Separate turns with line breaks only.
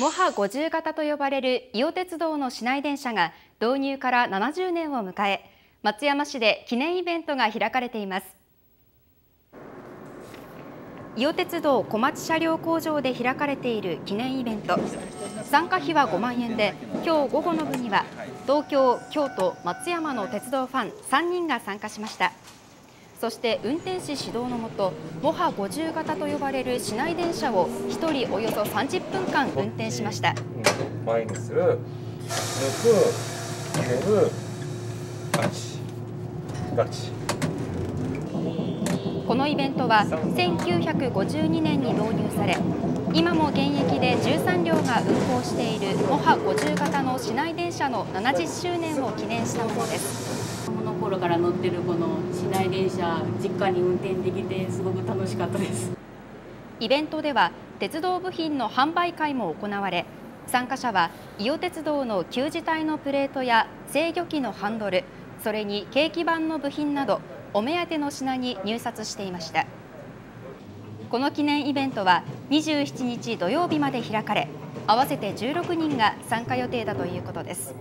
モハ50型と呼ばれる伊予鉄道の市内電車が導入から70年を迎え松山市で記念イベントが開かれています。伊予鉄道小町車両工場で開かれている記念イベント。参加費は5万円で今日午後の部には東京、京都、松山の鉄道ファン3人が参加しました。そして運転士指導のもとモハ50型と呼ばれる市内電車を1人およそ30分間運転しました。
前にする抜く入れるガチ。ガチ
このイベントは1952年に導入され今も現役で13両が運行しているモハ50型の市内電車の70周年を記念したものです。
子供の頃から乗ってるこの市内電車実家に運転できてすごく楽しかったです。
イベントでは鉄道部品の販売会も行われ参加者は伊予鉄道の旧字体のプレートや制御機のハンドルそれにケーキ板の部品などお目当ての品に入札していました。この記念イベントは27日土曜日まで開かれ合わせて16人が参加予定だということです。